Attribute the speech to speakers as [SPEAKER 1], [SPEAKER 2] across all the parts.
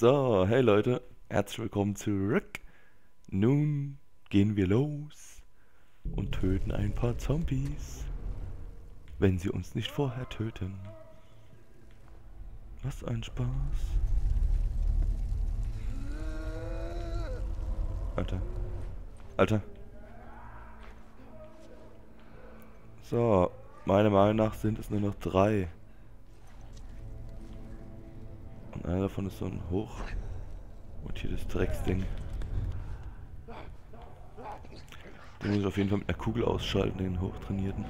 [SPEAKER 1] So, hey Leute, herzlich willkommen zurück. Nun gehen wir los und töten ein paar Zombies. Wenn sie uns nicht vorher töten. Was ein Spaß. Alter. Alter. So, meiner Meinung nach sind es nur noch drei. Einer davon ist so ein Hoch. Und hier das Drecksding. Den muss ich auf jeden Fall mit einer Kugel ausschalten, den Hochtrainierten.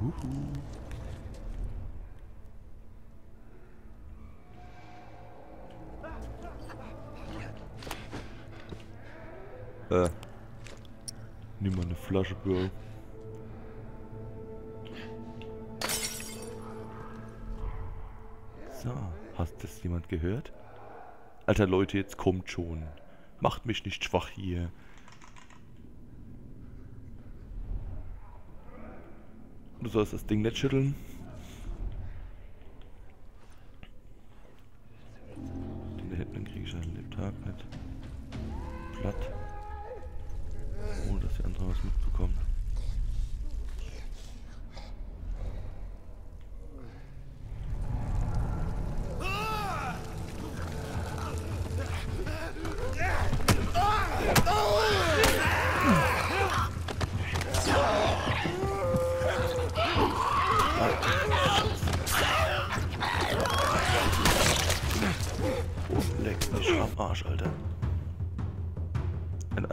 [SPEAKER 1] Uhu. Äh. Nimm mal eine Flasche, Bro. Hast das jemand gehört? Alter Leute, jetzt kommt schon. Macht mich nicht schwach hier. Du sollst das Ding nicht schütteln. Den da hinten kriege ich an dem Tag nicht. Platt. Ohne dass die anderen was mitbekommen.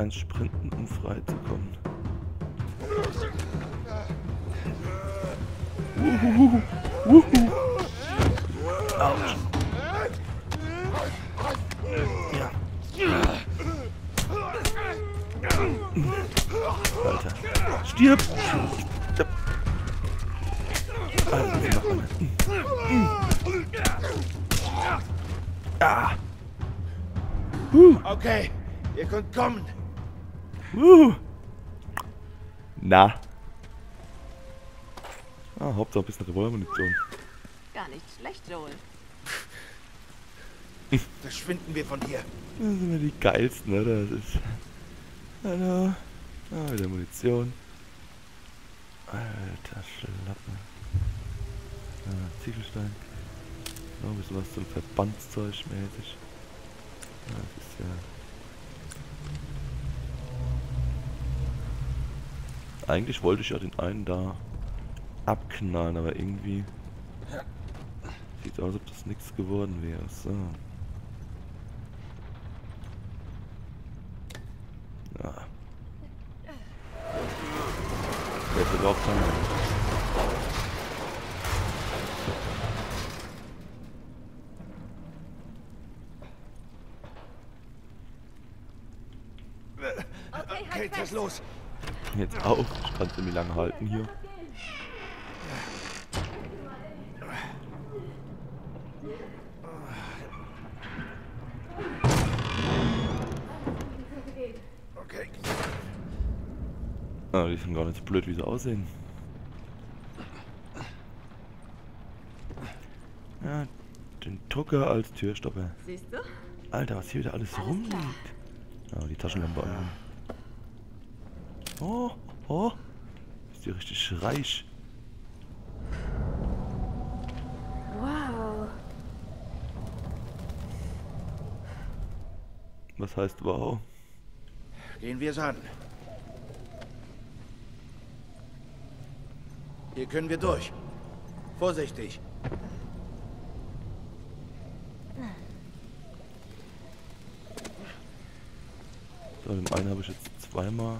[SPEAKER 1] In eins sprinten, um frei zu kommen. Ja. Alter. Stirb! Ah!
[SPEAKER 2] Okay, ihr könnt kommen.
[SPEAKER 1] Uh. Na. Ah, Hauptsache ein bisschen Revolvermunition.
[SPEAKER 3] Gar nicht schlecht, Joel.
[SPEAKER 2] Verschwinden wir von hier.
[SPEAKER 1] Das sind immer die geilsten, oder? Das ist. Hallo. Ah, wieder Munition. Alter Schlappe. Ah, Ziegelstein. Noch ein bisschen was zum Verbandszeug mäßig. Ja, das ist ja. Eigentlich wollte ich ja den einen da abknallen, aber irgendwie sieht aus, als ob das nichts geworden wäre. So. Ja. Der wird auch dann.
[SPEAKER 3] Okay,
[SPEAKER 2] Okay,
[SPEAKER 3] halt
[SPEAKER 2] was
[SPEAKER 3] fest.
[SPEAKER 2] los?
[SPEAKER 1] Jetzt auch. Ich kann es nämlich lange halten hier.
[SPEAKER 2] Okay.
[SPEAKER 1] Ah, die sind gar nicht so blöd, wie sie aussehen. Ja, den Drucker als Türstopper.
[SPEAKER 3] Siehst du?
[SPEAKER 1] Alter, was hier wieder alles
[SPEAKER 3] Alles
[SPEAKER 1] rumliegt. Ah, die Taschenlampe an. Oh, oh. Ist die richtig reich.
[SPEAKER 3] Wow.
[SPEAKER 1] Was heißt wow?
[SPEAKER 2] Gehen wir es an. Hier können wir durch. Vorsichtig.
[SPEAKER 1] So, dem einen habe ich jetzt zweimal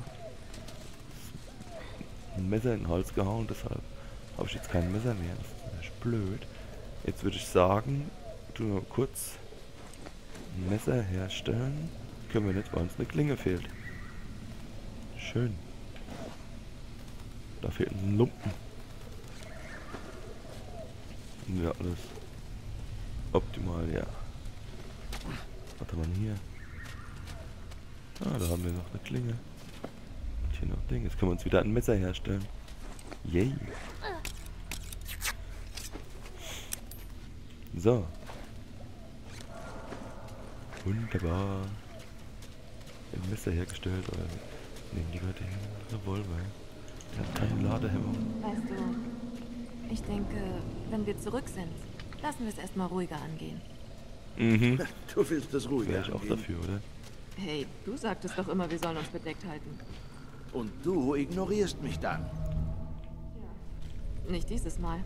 [SPEAKER 1] ein Messer in den Hals gehauen, deshalb habe ich jetzt kein Messer mehr. Das ist blöd. Jetzt würde ich sagen, tu nur kurz ein Messer herstellen. Können wir nicht, weil uns eine Klinge fehlt. Schön. Da fehlt ein Lumpen. Ja, alles optimal, ja. Was haben wir hier? Ah, da haben wir noch eine Klinge. Ding. Jetzt können wir uns wieder ein Messer herstellen. Yay. So. Wunderbar. Ein Messer hergestellt, oder nehmen die gerade den Revolver. Der hat keine Ladehemmung.
[SPEAKER 3] Weißt du, ich denke, wenn wir zurück sind, lassen wir es erstmal ruhiger angehen.
[SPEAKER 1] Mhm.
[SPEAKER 2] Du willst es ruhig
[SPEAKER 1] Wäre ich auch dafür, oder?
[SPEAKER 3] Hey, du sagtest doch immer, wir sollen uns bedeckt halten.
[SPEAKER 2] Und du ignorierst mich dann.
[SPEAKER 3] Nicht dieses Mal.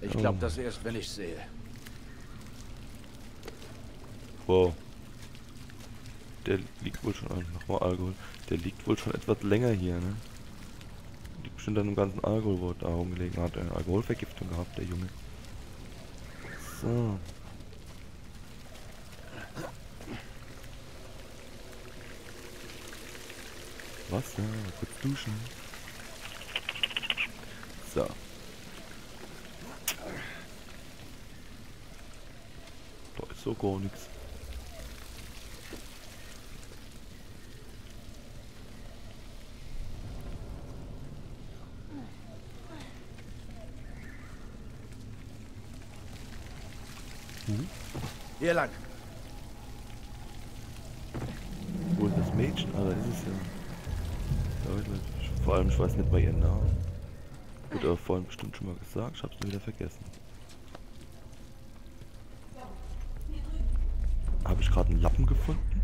[SPEAKER 2] Ich
[SPEAKER 1] Oh.
[SPEAKER 2] glaube das erst, wenn ich sehe.
[SPEAKER 1] Wow. Der liegt wohl schon an. Nochmal Alkohol. Der liegt wohl schon etwas länger hier, ne? Liegt bestimmt an dem ganzen Alkohol, wo er da rumgelegen hat. Eine Alkoholvergiftung gehabt, der Junge. So. Wasser, kurz duschen. So. Da ist so gar nichts.
[SPEAKER 2] Hier lang.
[SPEAKER 1] Wo ist das Mädchen? Ah, da ist es ja. Vor allem, ich weiß nicht mal ihren Namen. Wird aber vorhin bestimmt schon mal gesagt, ich hab's nur wieder vergessen. Habe ich gerade einen Lappen gefunden?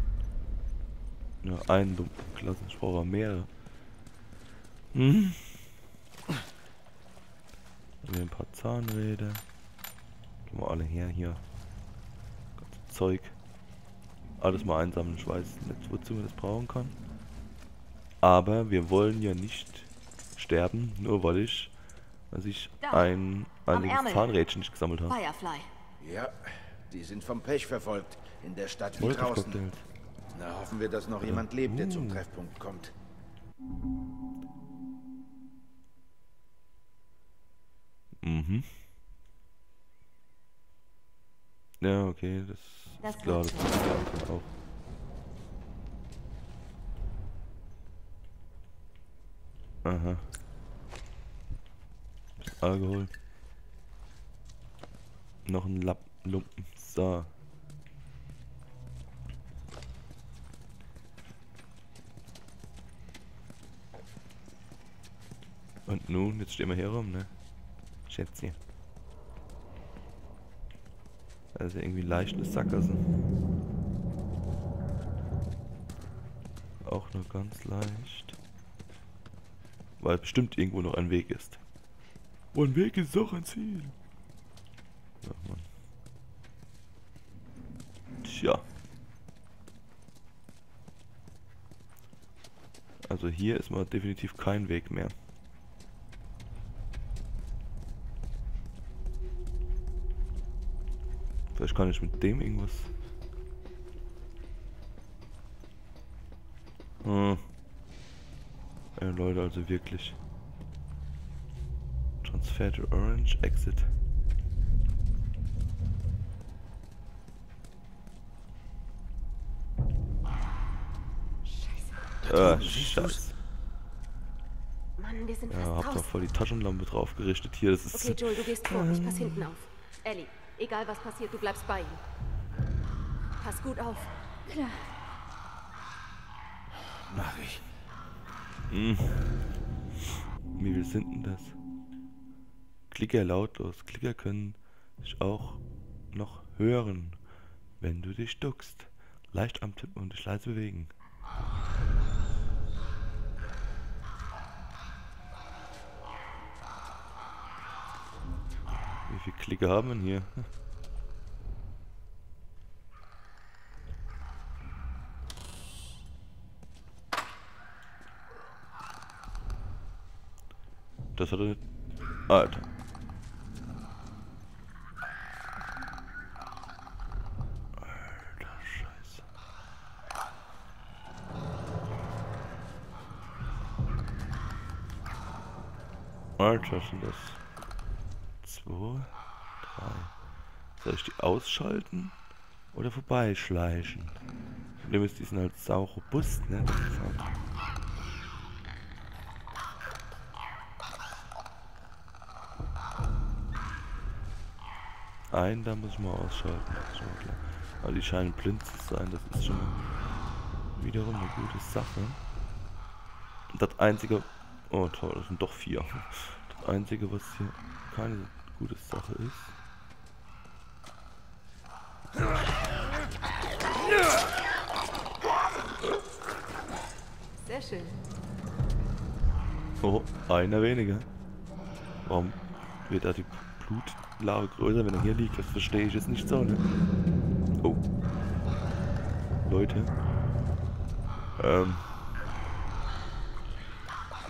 [SPEAKER 1] Ja, einen Lumpen, klasse, ich brauche mehrere. Hm. Hier ein paar Zahnräder. Gehen wir alle her hier. Ganze Zeug. Alles mal einsammeln, ich weiß nicht, wozu man das brauchen kann. Aber wir wollen ja nicht sterben, nur weil ich, dass ich ein
[SPEAKER 3] Ärmel.
[SPEAKER 1] Zahnrädchen nicht gesammelt habe.
[SPEAKER 3] Firefly.
[SPEAKER 2] Ja, die sind vom Pech verfolgt. In der Stadt wie draußen. Na, hoffen wir, dass noch jemand lebt, der
[SPEAKER 1] Uh.
[SPEAKER 2] zum Treffpunkt kommt.
[SPEAKER 1] Mhm. Ja, okay, das,
[SPEAKER 3] Das
[SPEAKER 1] ist klar, das ist klar auch. Aha. Alkohol. Noch ein Lapp Lumpen. So. Und nun, jetzt stehen wir hier rum, ne? Schätzchen. Das ist ja irgendwie leicht eine Sackgasse. Auch nur ganz leicht. Weil bestimmt irgendwo noch ein Weg ist. Ein Weg ist, auch ein Ziel. Ach man. Tja. Also hier ist mal definitiv kein Weg mehr. Vielleicht kann ich mit dem irgendwas. Hm. Ey, Leute, also wirklich. Transfer to Orange, Exit. Ah, scheiße.
[SPEAKER 4] Mann, wir sind
[SPEAKER 1] Ja,
[SPEAKER 4] fast
[SPEAKER 1] hab doch voll die Taschenlampe drauf gerichtet hier. Das ist.
[SPEAKER 4] Okay, Joel, du gehst vor. Ich pass hinten auf. Ellie, egal was passiert, du bleibst bei ihm. Pass gut auf.
[SPEAKER 2] Mach ich.
[SPEAKER 1] Wie viel sind denn das? Klicker lautlos. Klicker können dich auch noch hören, wenn du dich duckst. Leicht am Tippen und dich leise bewegen. Wie viel Klicker haben wir hier? Das hat er. Alter. Alter Scheiße. Alter, sind das. Zwei, drei. Soll ich die ausschalten? Oder vorbeischleichen? Problem ist, die sind halt sau robust, ne? Das ist halt Einen, da muss ich mal ausschalten. Aber die scheinen blind zu sein, das ist schon wiederum eine gute Sache. Das einzige... Oh toll, das sind doch vier. Das einzige, was hier keine gute Sache ist...
[SPEAKER 4] Sehr schön.
[SPEAKER 1] Oh, einer weniger. Warum wird da die Blutlage größer, wenn er hier liegt? Das verstehe ich jetzt nicht so, ne? Oh. Leute. Ähm.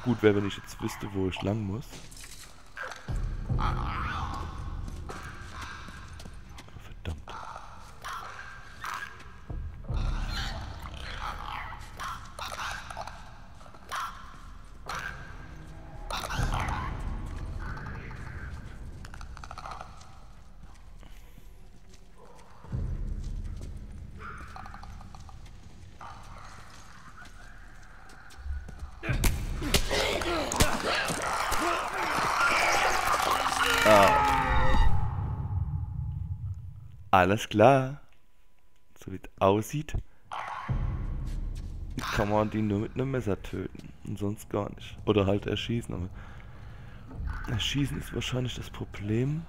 [SPEAKER 1] Gut wäre, wenn ich jetzt wüsste, wo ich lang muss. Verdammt. Alles klar. So wie es aussieht, kann man die nur mit einem Messer töten. Und sonst gar nicht. Oder halt erschießen. Aber erschießen ist wahrscheinlich das Problem.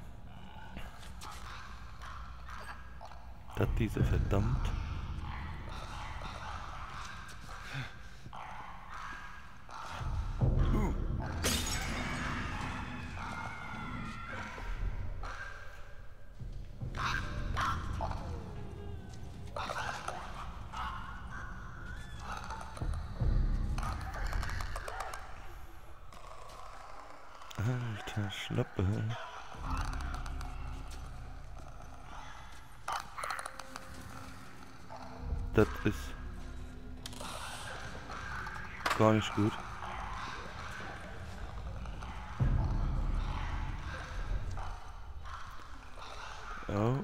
[SPEAKER 1] Dass diese verdammt. Schnappe. Das ist gar nicht gut. Oh.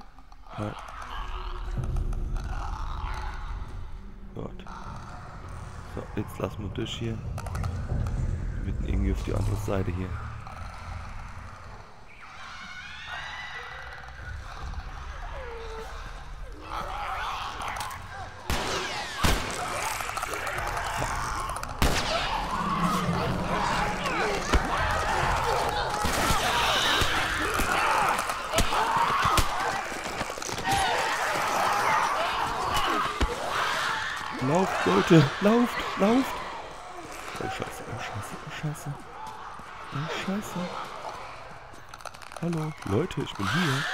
[SPEAKER 1] Gott. So, jetzt lassen wir durch hier. Wir müssen irgendwie auf die andere Seite hier. Lauft, Leute, lauft. Oh Scheiße, oh Scheiße, oh Scheiße. Oh Scheiße. Hallo, Leute, ich bin hier.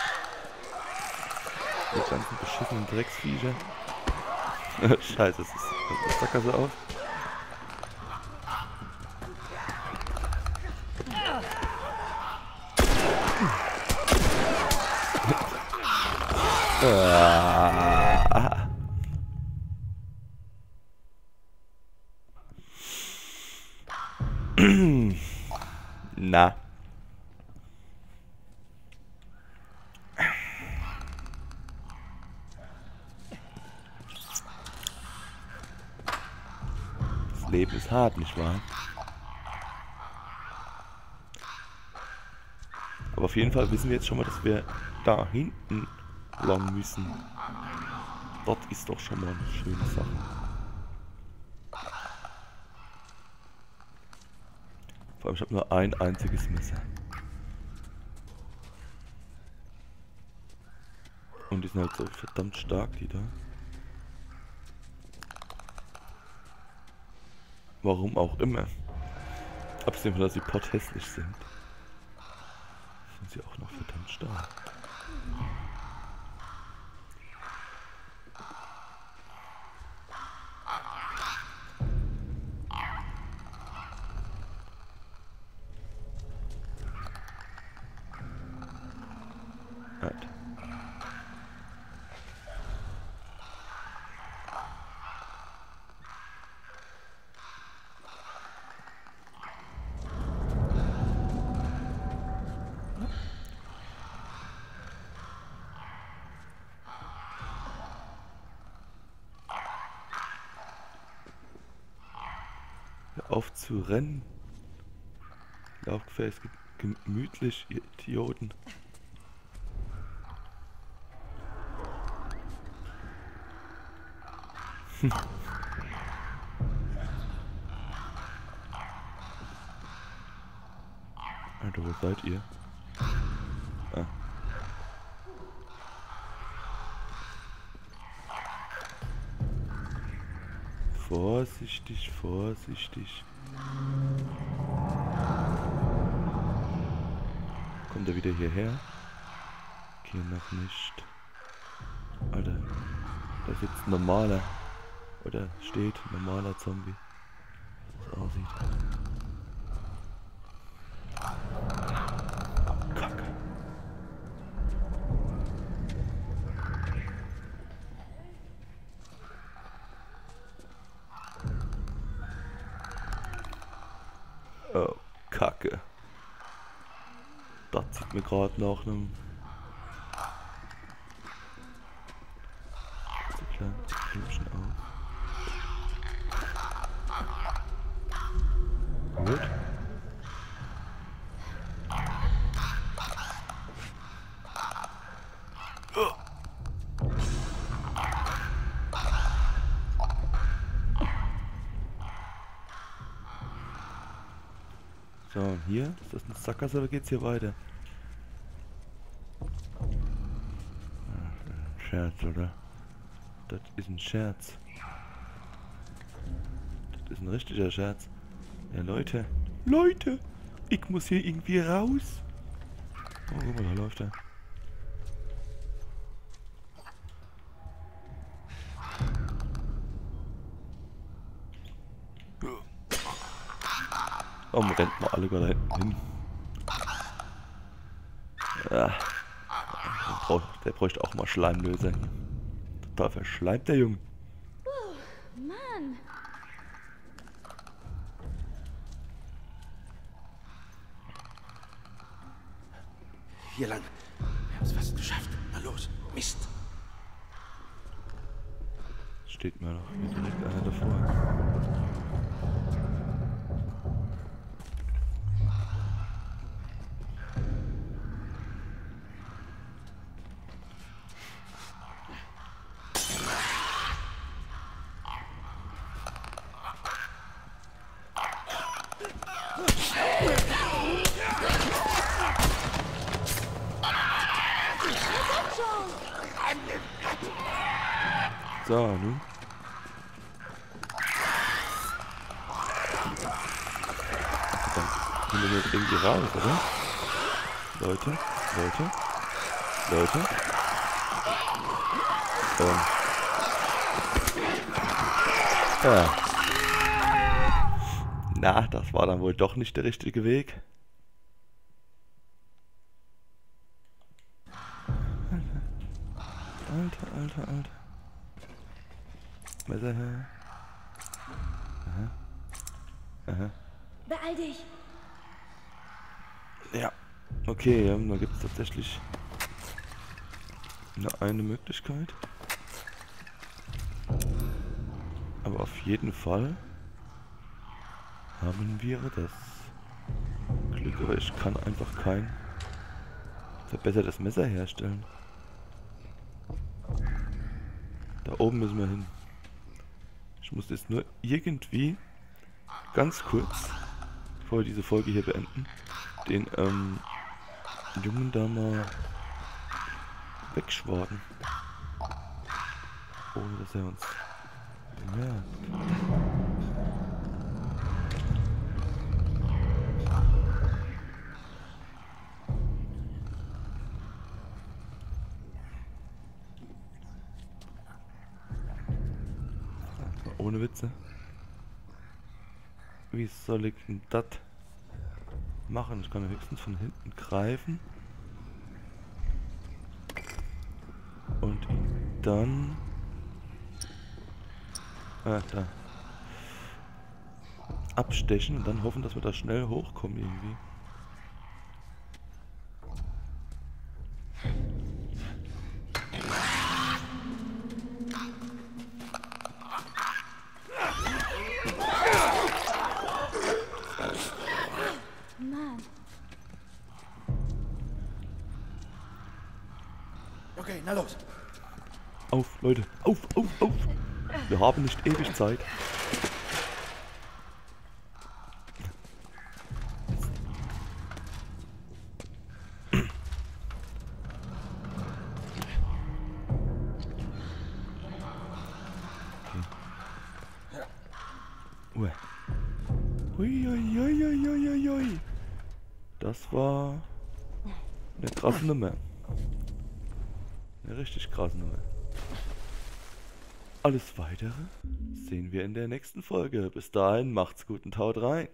[SPEAKER 1] Die ganzen beschissenen Drecksviecher. Scheiße, es ist das Sackgasse aus. Ah. Na. Das Leben ist hart, nicht wahr? Aber auf jeden Fall wissen wir jetzt schon mal, dass wir da hinten lang müssen. Dort ist doch schon mal eine schöne Sache. Vor allem, ich habe nur ein einziges Messer. Und die sind halt so verdammt stark, die da. Warum auch immer. Abgesehen von, dass sie potthässlich sind. Sind sie auch noch verdammt stark. Hör auf zu rennen. Lauft Laufgefäß gemütlich, ihr Idioten. Hm. Alter, wo seid ihr? Vorsichtig, vorsichtig. Kommt er wieder hierher? Okay, noch nicht. Alter, da sitzt ein normaler. Oder steht normaler Zombie. So aussieht. Kacke. Oh, Kacke. Das sieht mir gerade nach einem so kleinen hübschen. Gut. So, hier? Ist das eine Sackgasse oder geht's hier weiter? Scherz, oder? Das ist ein Scherz. Das ist ein richtiger Scherz. Ja, Leute. Leute! Ich muss hier irgendwie raus. Oh, guck mal, da läuft er. Warum rennt man alle gerade hinten hin? Ja. Der, bräuchte auch mal Schleimlöser. Total verschleimt der Junge.
[SPEAKER 4] Mann.
[SPEAKER 2] Hier lang. Wir haben es fast geschafft. Na los. Mist.
[SPEAKER 1] Steht mir noch hier direkt einer davor. So, nun. Dann können wir jetzt irgendwie raus, oder? Leute, Leute, Leute. Ähm. Ja. Na, das war dann wohl doch nicht der richtige Weg. Alter, alter, alter. Messer her. Aha. Aha.
[SPEAKER 4] Beeil dich.
[SPEAKER 1] Ja. Okay, ja, da gibt es tatsächlich nur eine Möglichkeit. Aber auf jeden Fall haben wir das Glück, aber ich kann einfach kein verbessertes Messer herstellen. Da oben müssen wir hin. Ich muss jetzt nur irgendwie ganz kurz, bevor wir diese Folge hier beenden, den ähm, Jungen da mal wegschwaden. Ohne dass er uns bemerkt. Witze. Wie soll ich denn das machen? Ich kann höchstens von hinten greifen. Und dann... Ah, da. Abstechen und dann hoffen, dass wir da schnell hochkommen irgendwie.
[SPEAKER 2] Okay, na los.
[SPEAKER 1] Auf, Leute. Auf, auf, auf. Wir haben nicht ewig Zeit. Ui. Ui, ui, ui, ui, ui, ui, ui. Das war eine krasse Nummer. Eine richtig krasse Nummer. Alles weitere sehen wir in der nächsten Folge. Bis dahin macht's gut und haut rein.